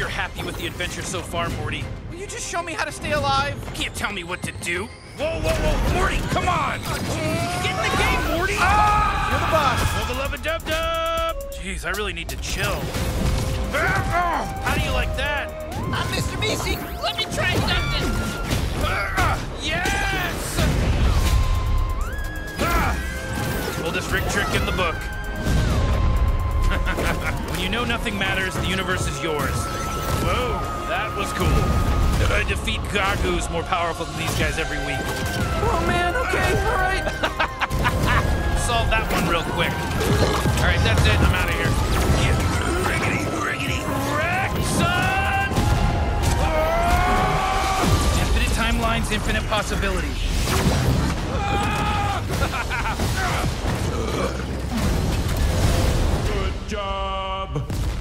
you're happy with the adventure so far, Morty. Will you just show me how to stay alive? You can't tell me what to do. Whoa, whoa, whoa, Morty, come on! Get in the game, Morty! Ah! You're the boss. Wubba lubba dub dub! Jeez, I really need to chill. Ah! How do you like that? I'm Mr. Meeseeks. Let me try something. Ah! Yes! Oldest Rick trick in the book. when you know nothing matters, the universe is yours that was cool. I defeat Gagu's more powerful than these guys every week. Oh man, okay, alright. Solve that one real quick. Alright, that's it, I'm out of here. Infinite timelines, infinite possibilities. Good job!